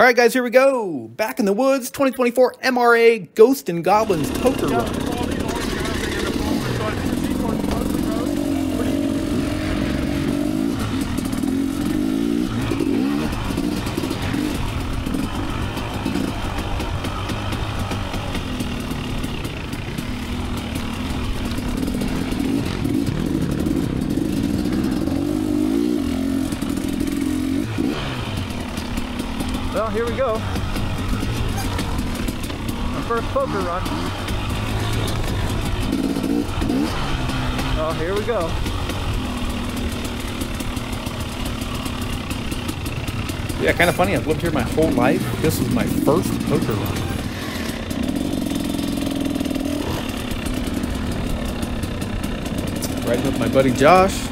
All right, guys, here we go. Back in the woods, 2024 MRA Ghost and Goblins Poker Run. Well, here we go. Our first poker run. Oh, here we go. Yeah, kind of funny. I've lived here my whole life. This is my first poker run. Riding with my buddy Josh.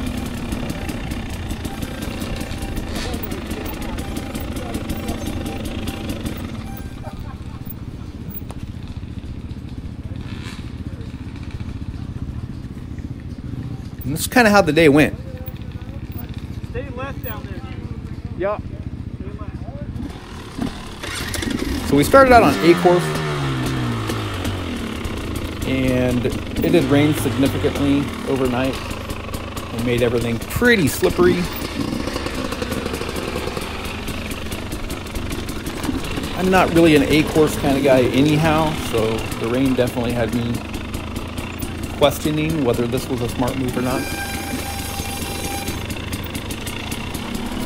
And this is kind of how the day went. Stay left down there. Yeah. So we started out on A course, and it had rained significantly overnight and made everything pretty slippery. I'm not really an A course kind of guy anyhow, so the rain definitely had me questioning whether this was a smart move or not.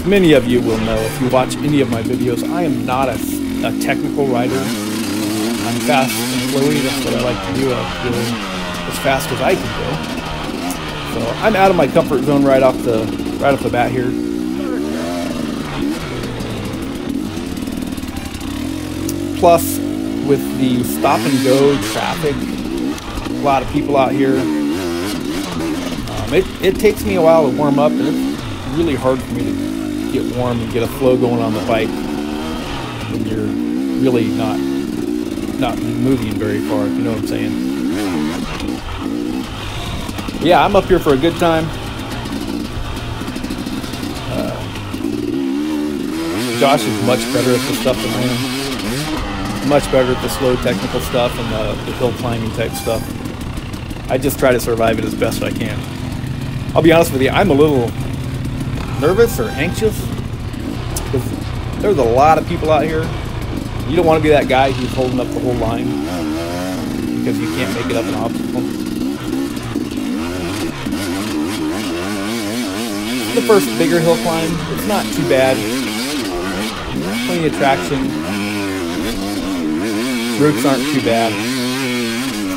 Many of you will know if you watch any of my videos, I am not a, a technical rider. I'm fast and flowy. That's what I like to do. I like to go as fast as I can go. So I'm out of my comfort zone right off the right off the bat here. Plus, with the stop and go traffic, a lot of people out here. Um, it, it takes me a while to warm up, and it's really hard for me to get warm and get a flow going on the bike really not not moving very far. If you know what I'm saying. Yeah, I'm up here for a good time. Uh, Josh is much better at the stuff than I am much better at the slow technical stuff and the, the hill climbing type stuff. I just try to survive it as best I can. I'll be honest with you, I'm a little nervous or anxious because there's a lot of people out here. You don't want to be that guy who's holding up the whole line because you can't make it up an obstacle. The first bigger hill climb, it's not too bad. Plenty of traction. Roots aren't too bad.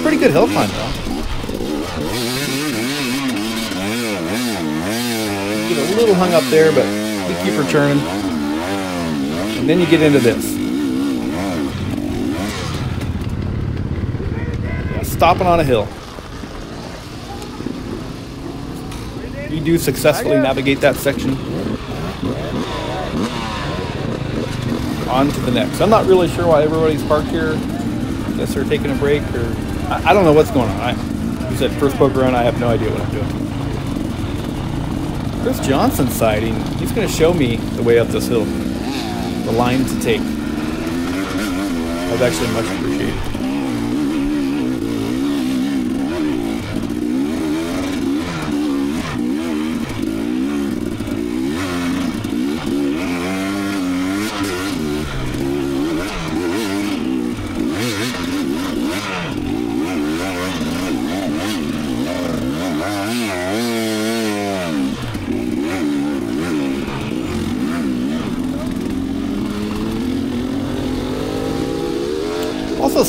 Pretty good hill climb though. Get a little hung up there, but we keep her churning. And then you get into this. Stopping on a hill. You do successfully navigate that section. On to the next. I'm not really sure why everybody's parked here. I guess they're taking a break or I, I don't know what's going on. I you said first poker run, I have no idea what I'm doing. Chris Johnson sighting. He's gonna show me the way up this hill. The line to take. That was actually much appreciated.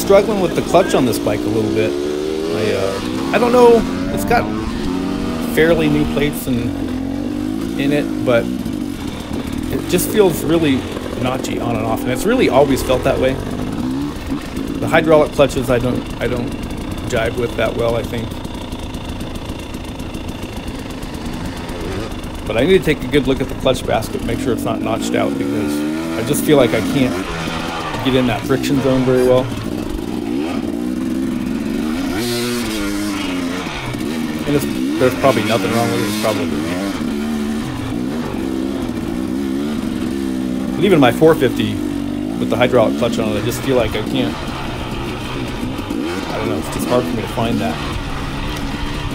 Struggling with the clutch on this bike a little bit. I uh, I don't know. It's got fairly new plates and in it, but it just feels really notchy on and off, and it's really always felt that way. The hydraulic clutches I don't I don't jive with that well. I think. But I need to take a good look at the clutch basket, make sure it's not notched out because I just feel like I can't get in that friction zone very well. And it's, there's probably nothing wrong with it. It's probably even my 450 with the hydraulic clutch on it, I just feel like I can't. I don't know. It's just hard for me to find that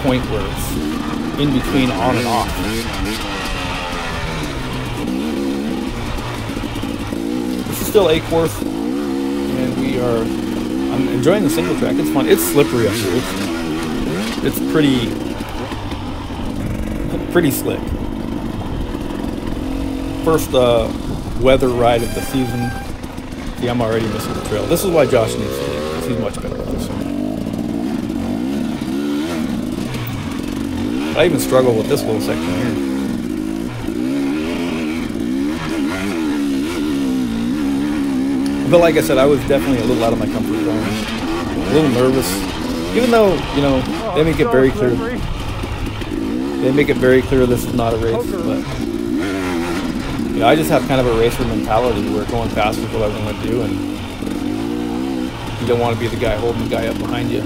point where it's in between on and off. This is still A course, and we are. I'm enjoying the single track. It's fun. It's slippery up here. It's, it's pretty, pretty slick. First uh, weather ride of the season. See, I'm already missing the trail. This is why Josh needs to leave, he's much better at this. I even struggle with this little section here. But like I said, I was definitely a little out of my comfort zone. A little nervous. Even though, you know, they make it very clear. They make it very clear this is not a race, Poker. but you know, I just have kind of a racer mentality where going fast is what I want to do, and you don't want to be the guy holding the guy up behind you.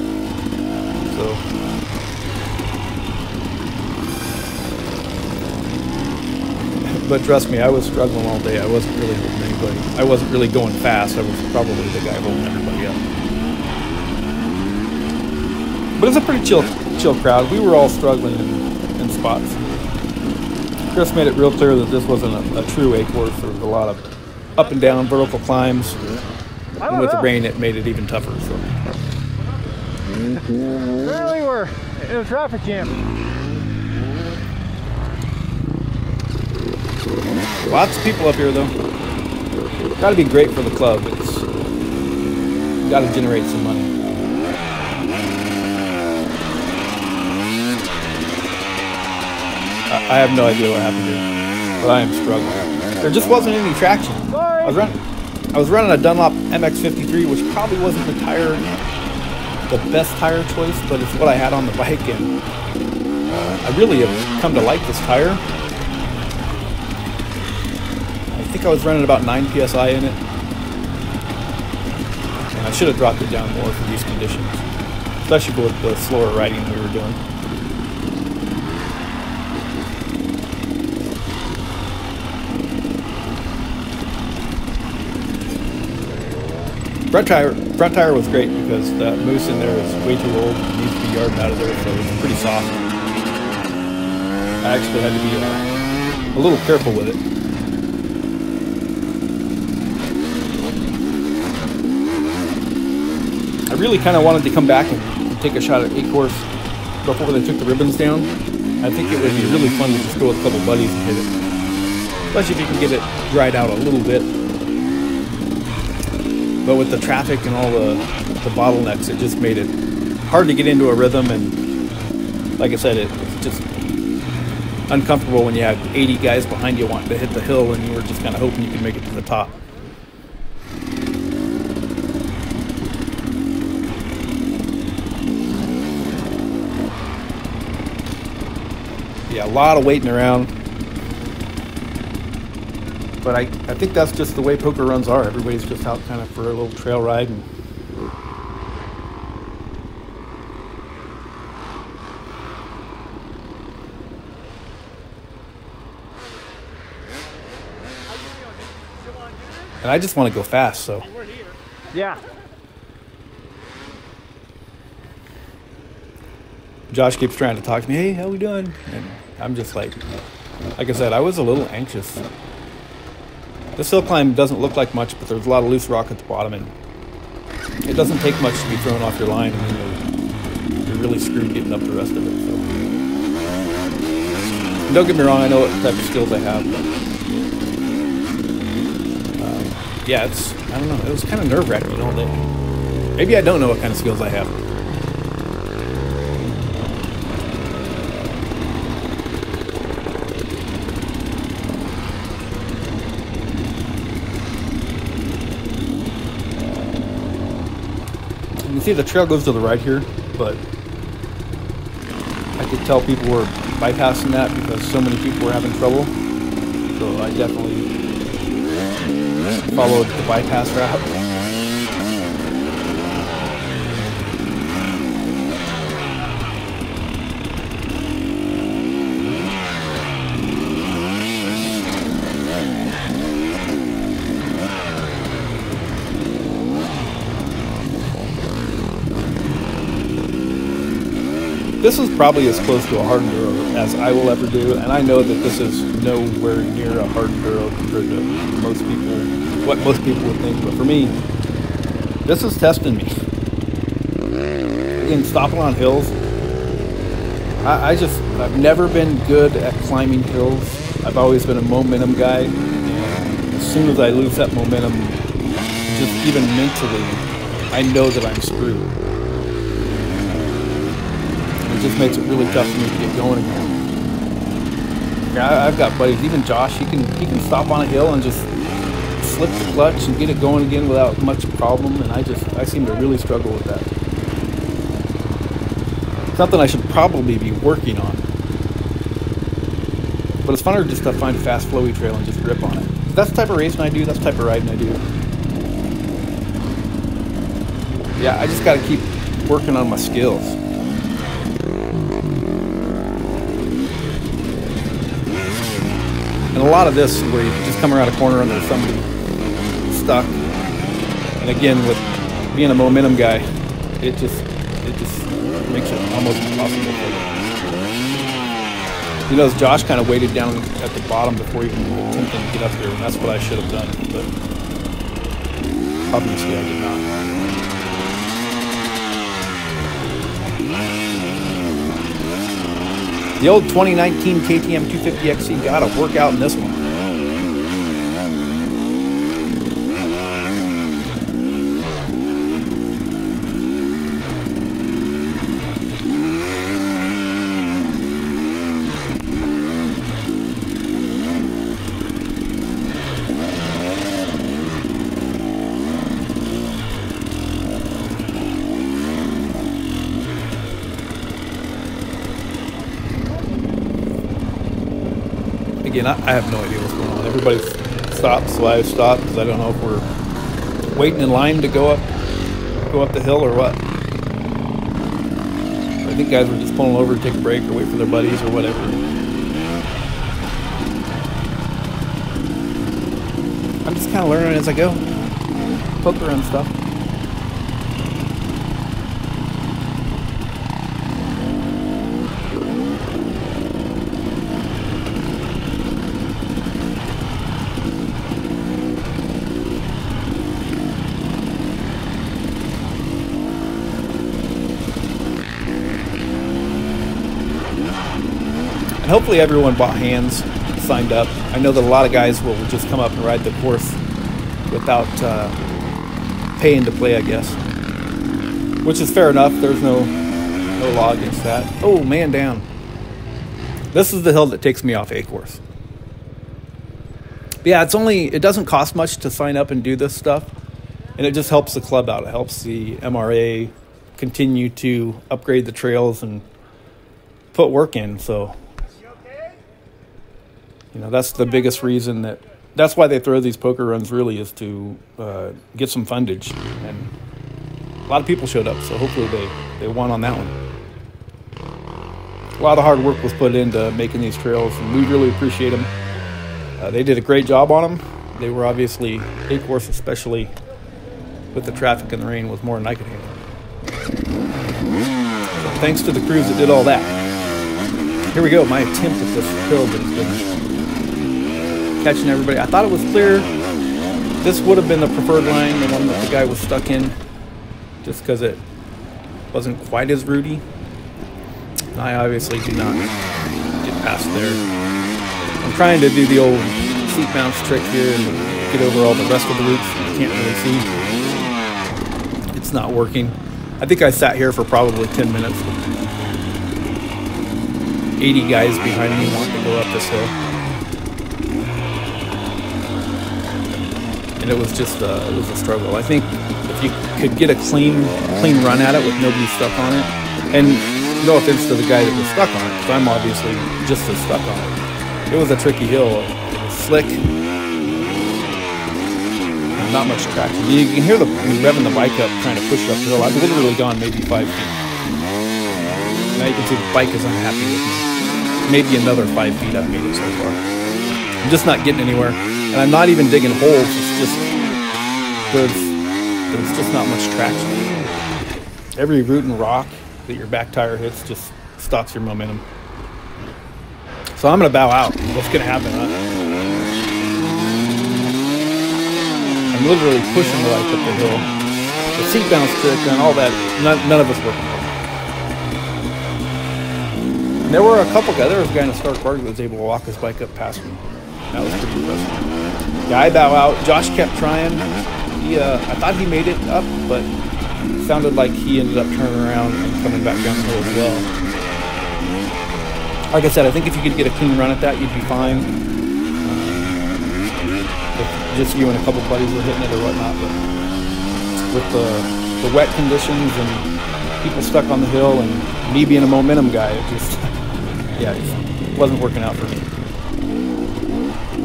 So. But trust me, I was struggling all day. I wasn't really holding anybody. I wasn't really going fast. I was probably the guy holding everybody up. But it's a pretty chill, chill crowd. We were all struggling in, in spots. Chris made it real clear that this wasn't a, a true A course. There was a lot of up and down vertical climbs, and with the rain, it made it even tougher. So Apparently we're in a traffic jam. lots of people up here, though. Got to be great for the club. It's got to generate some money. I have no idea what happened here, but I am struggling. There just wasn't any traction. Sorry. I was running, I was running a Dunlop MX53, which probably wasn't the tire, the best tire choice, but it's what I had on the bike, and I really have come to like this tire. I think I was running about 9 psi in it, and I should have dropped it down more for these conditions, especially with the slower riding we were doing. Front tire, front tire was great because that mousse in there is way too old and needs to be yarded out of there, so it's pretty soft. I actually had to be uh, a little careful with it. I really kind of wanted to come back and, take a shot at A course before they took the ribbons down. I think it would be really fun to just go with a couple buddies and hit it. Especially if you can get it dried out a little bit. But with the traffic and all the, the bottlenecks, it just made it hard to get into a rhythm. And like I said, it, it's just uncomfortable when you have 80 guys behind you wanting to hit the hill and you were just kind of hoping you could make it to the top. Yeah, a lot of waiting around. But I, I think that's just the way poker runs are. Everybody's just out kind of for a little trail ride and and I just want to go fast, so Yeah. Josh keeps trying to talk to me, hey, how we doing? And I'm just like, like I said, I was a little anxious. This hill climb doesn't look like much, but there's a lot of loose rock at the bottom, and it doesn't take much to be thrown off your line, and you're, you're really screwed getting up the rest of it. So. Don't get me wrong, I know what type of skills I have, but um, yeah, it's I don't know, it was kind of nerve wracking all day. Maybe I don't know what kind of skills I have. See the trail goes to the right here, but I could tell people were bypassing that because so many people were having trouble. So I definitely followed the bypass route. This is probably as close to a hard enduro as I will ever do, and I know that this is nowhere near a hard enduro compared to most people, what most people would think. But for me, this is testing me. In stopping on hills, I, I just I've never been good at climbing hills. I've always been a momentum guy, and as soon as I lose that momentum, just even mentally, I know that I'm screwed just makes it really tough for me to get going again. I've got buddies, even Josh, he can he can stop on a hill and just slip the clutch and get it going again without much problem, and I just I seem to really struggle with that. Something I should probably be working on. But it's funner just to find a fast flowy trail and just rip on it. That's the type of racing I do, that's the type of riding I do. Yeah, I just gotta keep working on my skills. And a lot of this where you just come around a corner and there's somebody stuck. And again, with being a momentum guy, it just it just makes it almost impossible for you. You know, Josh kind of waited down at the bottom before even attempting to get up here, and that's what I should have done. But obviously, I did not. The old 2019 KTM 250XC got a workout in this one. Again, I, I, have no idea what's going on. Everybody's stopped, so I stopped because I don't know if we're waiting in line to go up, go up the hill or what. I think guys were just pulling over to take a break or wait for their buddies or whatever. I'm just kind of learning as I go, poker and stuff. Hopefully everyone bought hands, signed up. I know that a lot of guys will just come up and ride the course without uh, paying to play, I guess. Which is fair enough. There's no no law against that. Oh, man down. This is the hill that takes me off A course. But yeah, it's only it doesn't cost much to sign up and do this stuff. And it just helps the club out. It helps the MRA continue to upgrade the trails and put work in. So you know, that's the biggest reason that that's why they throw these poker runs really is to uh, get some fundage. And a lot of people showed up, so hopefully they, they won on that one. A lot of hard work was put into making these trails, and we really appreciate them. Uh, they did a great job on them. They were obviously, A course especially with the traffic and the rain, was more than I could handle. So thanks to the crews that did all that. Here we go, my attempt at this been catching everybody. I thought it was clear. This would have been the preferred line, the one that the guy was stuck in, just because it wasn't quite as rooty. I obviously do not get past there. I'm trying to do the old seat bounce trick here and get over all the rest of the loops. You can't really see. It's not working. I think I sat here for probably 10 minutes. 80 guys behind me want to go up this hill. And it was just uh, it was a struggle. I think if you could get a clean clean run at it with nobody stuck on it, and no offense to the guy that was stuck on it, because I'm obviously just as stuck on it. It was a tricky hill. Slick, not much traction. You can hear the revving the bike up, trying to push it up the hill. I've literally gone maybe five feet. Now you can see the bike is unhappy with me. Maybe another five feet I've made it so far. I'm just not getting anywhere. And I'm not even digging holes. It's just there's there's just not much traction. Every root and rock that your back tire hits just stops your momentum. So I'm gonna bow out. What's gonna happen? Huh? I'm literally pushing the bike up the hill. The seat bounce trick and all that. None, none of us. And there were a couple guys. There was a guy in a Stark Park that was able to walk his bike up past me. That was pretty. Yeah, I bow out. Josh kept trying. He, uh, I thought he made it up, but it sounded like he ended up turning around and coming back down the hill as well. Like I said, I think if you could get a clean run at that, you'd be fine. Just you and a couple buddies were hitting it or whatnot, but with the, the wet conditions and people stuck on the hill and me being a momentum guy, it just, yeah, it just wasn't working out for me.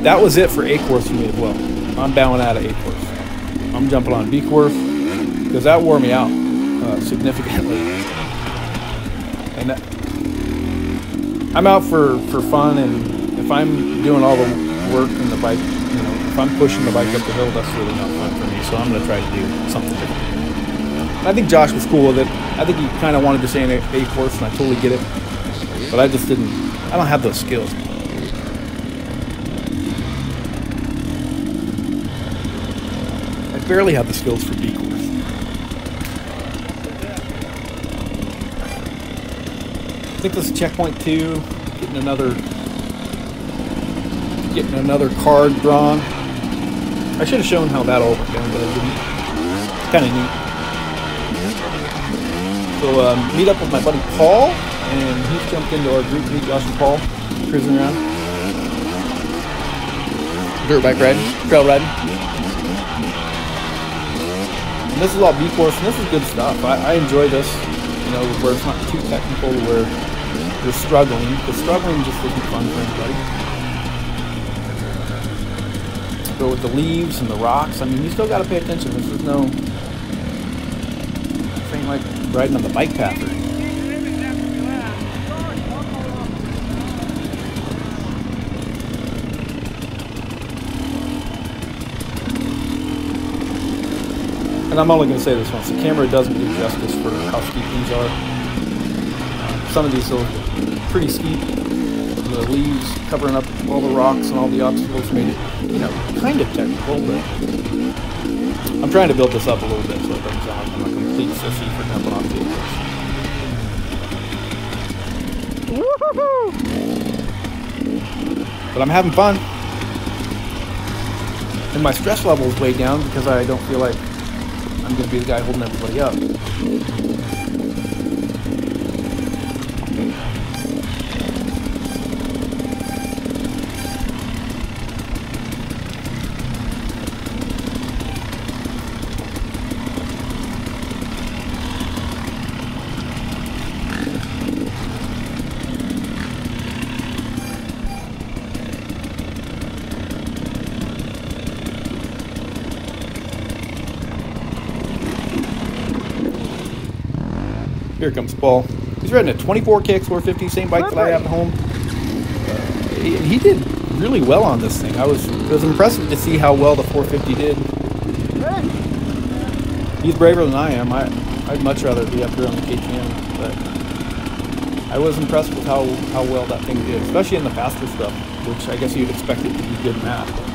That was it for A course for me as well. I'm bowing out of A course. I'm jumping on B course because that wore me out uh, significantly. And I'm out for, for fun, and if I'm doing all the work and the bike, you know, if I'm pushing the bike up the hill, that's really not fun for me. So I'm going to try to do something different. I think Josh was cool with it. I think he kind of wanted to stay in a, and I totally get it. But I just didn't. I don't have those skills. Barely have the skills for B course. I think this is checkpoint two. Getting another, getting another card drawn. I should have shown how that all went down, but I didn't. It's kind of neat. So um, meet up with my buddy Paul, and he's jumped into our group. Meet Josh and Paul, cruising around, dirt bike riding, trail riding. This is all B course, and this is good stuff. I, I enjoy this. You know, where it's not too technical, where you're struggling. The struggling just isn't fun for anybody. But with the leaves and the rocks, I mean, you still got to pay attention. This is no. This ain't like riding on the bike path or anything. And I'm only going to say this once. The camera doesn't do justice for how steep these are. Uh, some of these are pretty steep. The leaves covering up all the rocks and all the obstacles made it, you know, kind of technical, but I'm trying to build this up a little bit so it doesn't sound like I'm a complete sissy for jumping on vehicles. But I'm having fun. And my stress level is way down because I don't feel like I'm to be the guy holding everybody up. Here comes Paul. He's riding a 24 KX 450, same bike that I have at home. Uh, he, he did really well on this thing. I was it was impressive to see how well the 450 did. He's braver than I am. I I'd much rather be up here on the KTM, but I was impressed with how how well that thing did, especially in the faster stuff, which I guess you'd expect it to be good in that.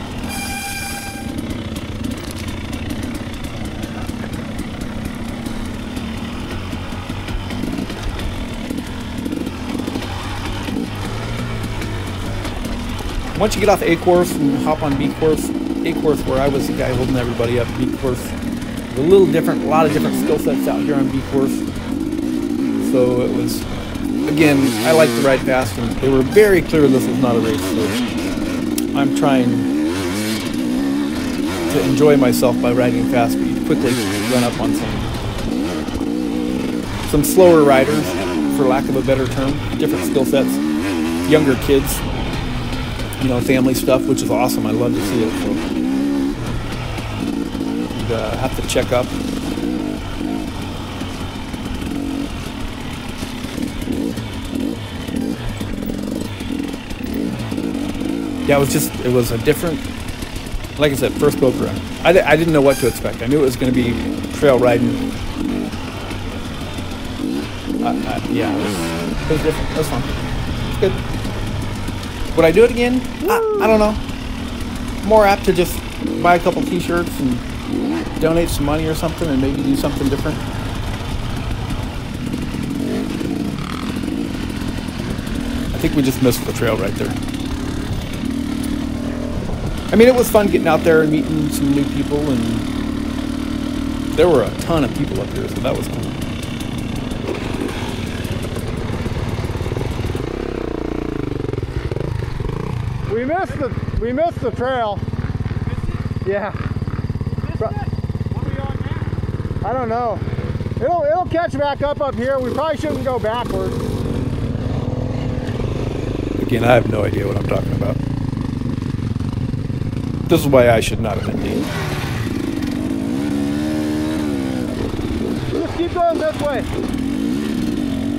Once you get off A course and hop on B course, A course where I was the guy holding everybody up, B course, a little different, a lot of different skill sets out here on B course. So it was, again, I like to ride fast, and they were very clear this was not a race. So I'm trying to enjoy myself by riding fast, but you quickly run up on some some slower riders, for lack of a better term, different skill sets, younger kids you know, family stuff, which is awesome. I love to see it. So you'd, uh, have to check up. Yeah, it was just, it was a different, like I said, first boat run. I, di- I didn't know what to expect. I knew it was going to be trail riding. I, I, yeah, it was, it was different. It was fun. It's good. Would I do it again? I, I don't know. More apt to just buy a couple T-shirts and donate some money or something, and maybe do something different. I think we just missed the trail right there. I mean, it was fun getting out there and meeting some new people, and there were a ton of people up here, so that was cool. We missed the we missed the trail. Yeah. I don't know. It'll it'll catch back up up here. We probably shouldn't go backwards. Again, I have no idea what I'm talking about. This is why I should not have been deep. Just keep going this way.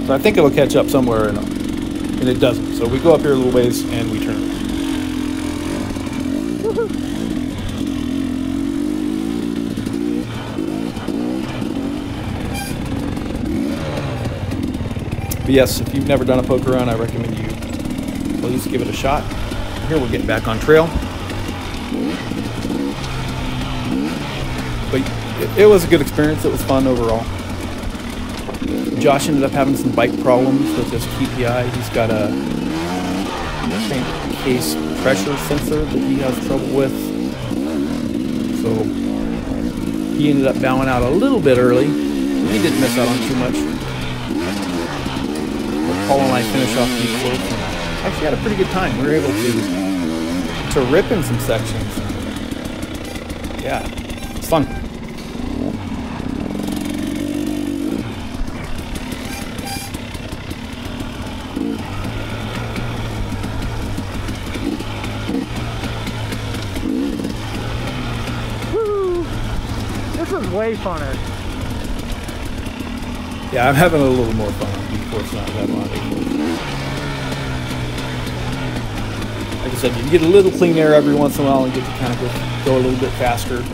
So I think it'll catch up somewhere, and, and it doesn't. So we go up here a little ways and we turn. But yes, if you've never done a poker run, I recommend you please give it a shot. Here we're getting back on trail. But it, was a good experience. It was fun overall. Josh ended up having some bike problems with his TPI. He's got a case pressure sensor that he has trouble with. So he ended up bowing out a little bit early. He didn't miss out on too much. But Paul and I finished off the course actually had a pretty good time. We were able to to rip in some sections. Yeah, it's fun. This is way funner. Yeah, I'm having a little more fun Force not that long. Like I said, you can get a little clean air every once in a while and get to kind of go, go a little bit faster.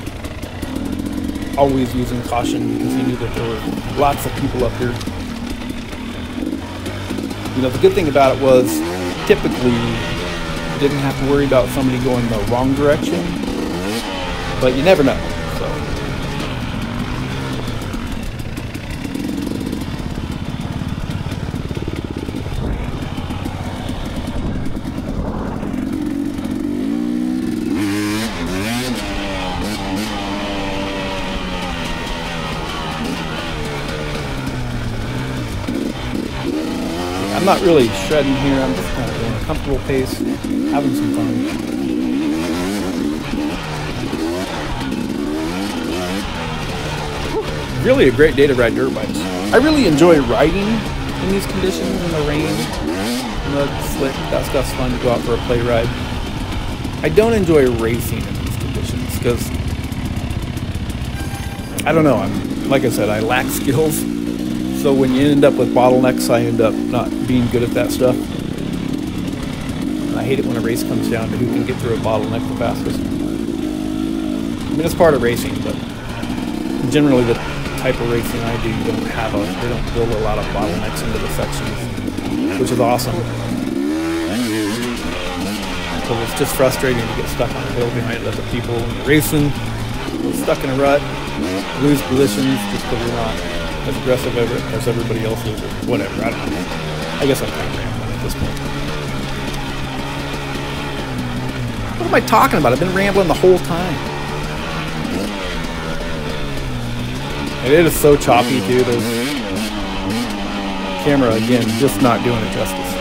Always using caution because you knew that there were lots of people up here. You know, the good thing about it was typically you didn't have to worry about somebody going the wrong direction, but you never know. I'm not really shredding here. I'm just kind of doing a comfortable pace, having some fun. Really a great day to ride dirt bikes. I really enjoy riding in these conditions, in the rain, mud, slick. That stuff's fun to go out for a play ride. I don't enjoy racing in these conditions because I don't know. I'm like I said, I lack skills. So when you end up with bottlenecks, I end up not being good at that stuff. And I hate it when a race comes down to who can get through a bottleneck the fastest. I mean, it's part of racing, but generally the type of racing I do, you don't have a, they don't build a lot of bottlenecks into the sections, which is awesome. So it's just frustrating to get stuck on a hill behind other people when you're racing, stuck in a rut, lose positions just because you're not as aggressive ever, as everybody else is, or whatever. I don't know. I guess I'm kind of rambling at this point. What am I talking about? I've been rambling the whole time. And it is so choppy too. The camera again just not doing it justice.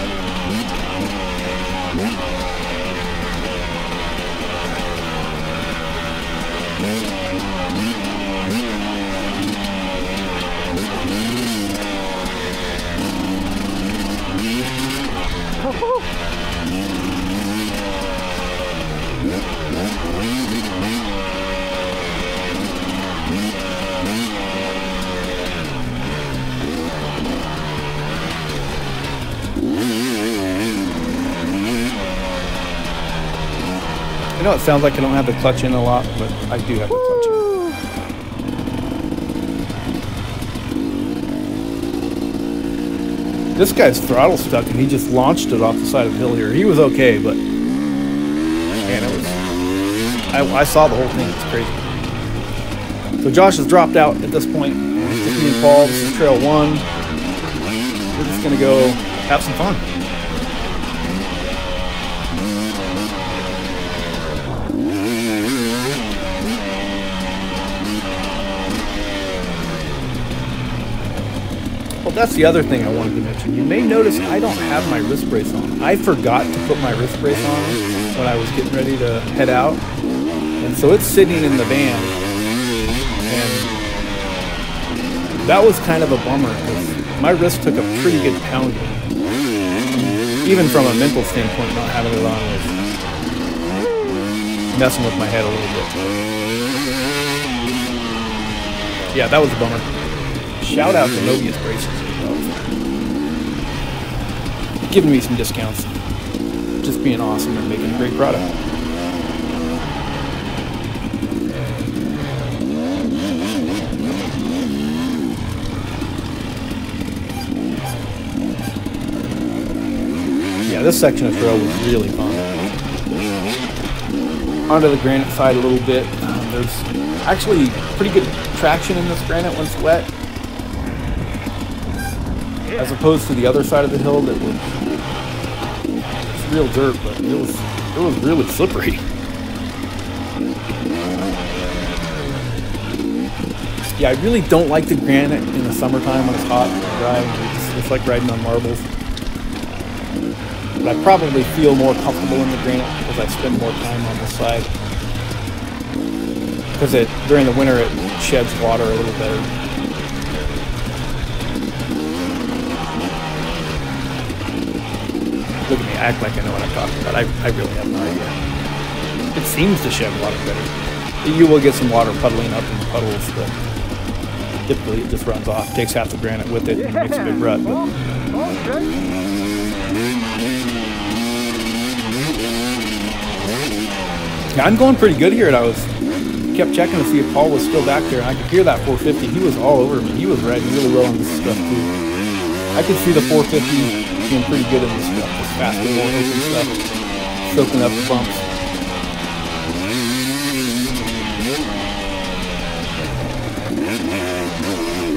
I know it sounds like I don't have the clutch in a lot, but I do have the clutch in. This guy's throttle stuck and he just launched it off the side of the hill here. He was okay, but man, it was. I, I saw the whole thing. It's crazy. So Josh has dropped out at this point. Just me and Paul. This is trail one. We're just gonna go have some fun. That's the other thing I wanted to mention. You may notice I don't have my wrist brace on. I forgot to put my wrist brace on when I was getting ready to head out. And so it's sitting in the van. And that was kind of a bummer because my wrist took a pretty good pounding. Even from a mental standpoint, not having it on was messing with my head a little bit. Yeah, that was a bummer. Shout out to Mobius Braces. Giving me some discounts. Just being awesome and making a great product. Yeah, this section of trail was really fun. Onto the granite side a little bit. Um, there's actually pretty good traction in this granite it's wet as opposed to the other side of the hill that was real dirt, but it was it was really slippery. Yeah, I really don't like the granite in the summertime when it's hot and dry. It's, it's like riding on marbles. But I probably feel more comfortable in the granite because I spend more time on this side. Because it during the winter it sheds water a little better. Act like I know what I'm talking about. I, I really have no idea. It seems to shed water better. You will get some water puddling up in the puddles, but typically it just runs off, takes half the granite with it, and makes a big rut. But. Yeah, I'm going pretty good here, and I was kept checking to see if Paul was still back there, and I could hear that 450. He was all over me. He was riding really well on this stuff too. I could see the 450 being pretty good in this stuff, this faster, more open stuff, soaking up bumps.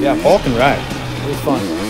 Yeah, Paul can ride. It was fun.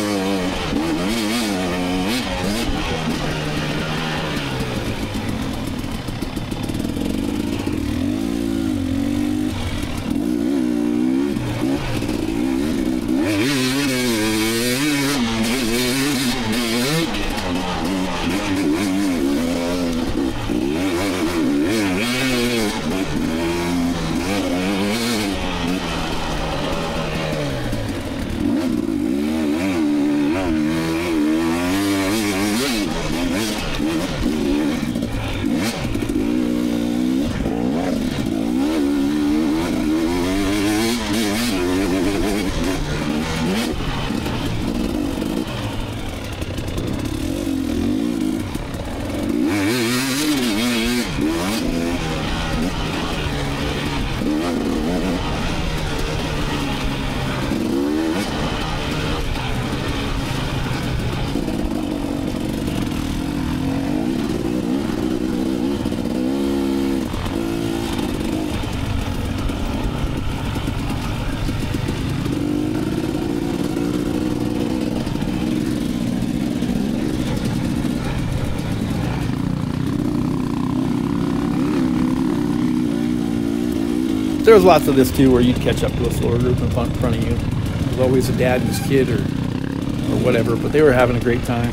There was lots of this too where you'd catch up to a slower group in front, of you. There was always a dad and his kid or or whatever, but they were having a great time.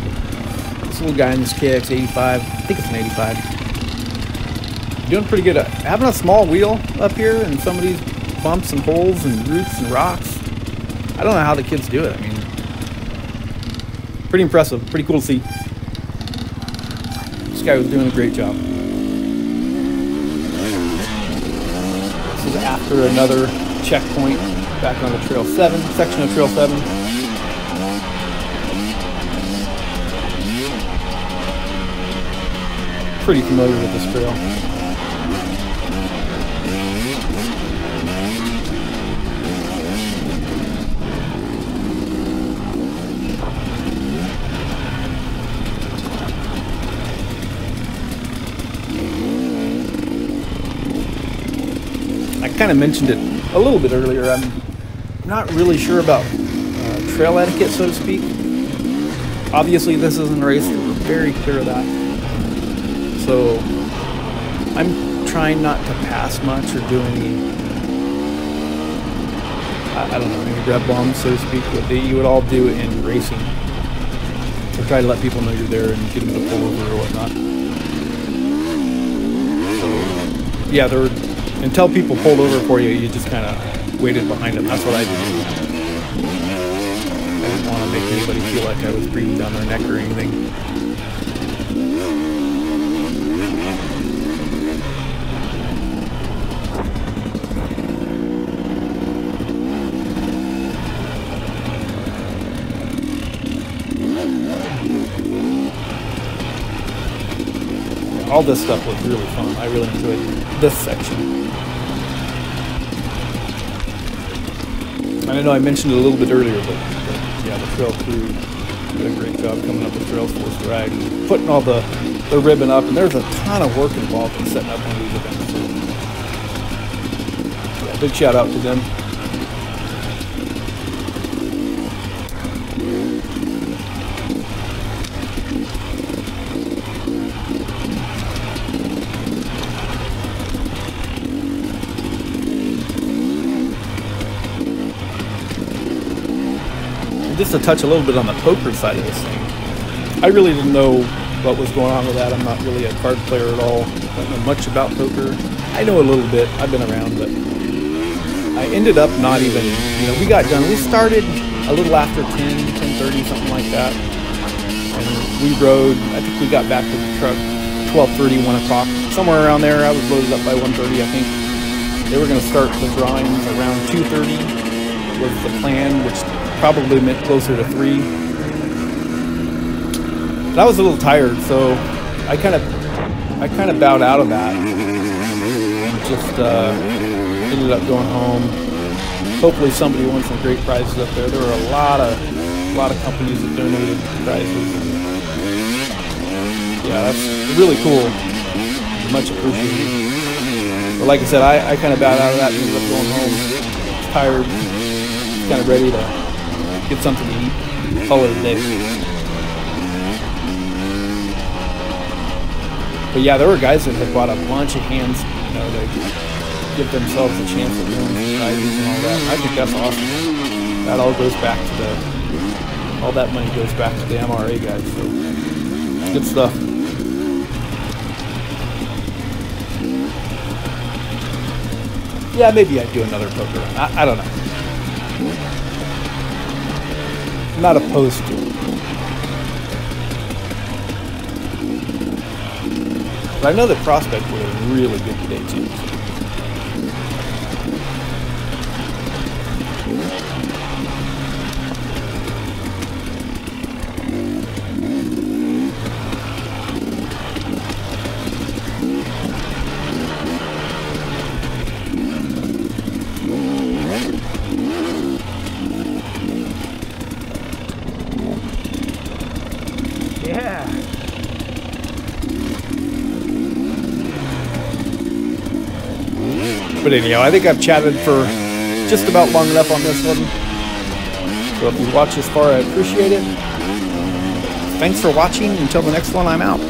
This little guy in this KX 85, I think it's an 85, doing pretty good. At having a small wheel up here and some of these bumps and holes and roots and rocks. I don't know how the kids do it. I mean, pretty impressive, pretty cool to see. This guy was doing a great job. Another checkpoint back on the Trail 7, section of Trail 7. Pretty familiar with this trail. Kind of mentioned it a little bit earlier. I'm not really sure about uh, trail etiquette, so to speak. Obviously, this isn't a race. We're very clear of that. So I'm trying not to pass much or do any, I, don't know, any grab bombs, so to speak, what they, you would all do in racing. So try to let people know you're there and get them to pull over or whatnot. So, yeah, there were, until people pulled over for you, you just kind of waited behind them. That's what I did. I didn't want to make anybody feel like I was breathing down their neck or anything. All this stuff was really fun. I really enjoyed this section. And I know I mentioned it a little bit earlier, but, but yeah, the trail crew did a great job coming up with Trailsforce Drag, putting all the, the ribbon up, and there's a ton of work involved in setting up one of these events. So, yeah, big shout out to them. Just to touch a little bit on the poker side of this thing, I really didn't know what was going on with that. I'm not really a card player at all. I Don't know much about poker. I know a little bit. I've been around, but I ended up not even, you know, we got done. We started a little after 10, 10.30, something like that. And we rode, I think we got back to the truck 12.30, 1 o'clock, somewhere around there. I was loaded up by 1.30, I think. They were going to start the drawing around 2.30 was the plan, which probably meant closer to three. But I was a little tired, so I kind of I kind of bowed out of that just uh, ended up going home. Hopefully, somebody won some great prizes up there. There were a lot of a lot of companies that donated prizes. Yeah, that's really cool. Much appreciated. But like I said, I, I kind of bowed out of that and ended up going home. Tired, kind of ready to get something to eat, a day. But yeah, there were guys that had bought a bunch of hands, you know, to give themselves a chance at winning prizes and all that. I think that's awesome. That all goes back to the, all that money goes back to the MRA guys. So good stuff. Yeah, maybe I'd do another poker run. I, I don't know not opposed to. But I know that Prospect was really good today too. But anyhow, I think I've chatted for just about long enough on this one. So if you watch this far, I appreciate it. Thanks for watching. Until the next one, I'm out.